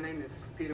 my name is Peter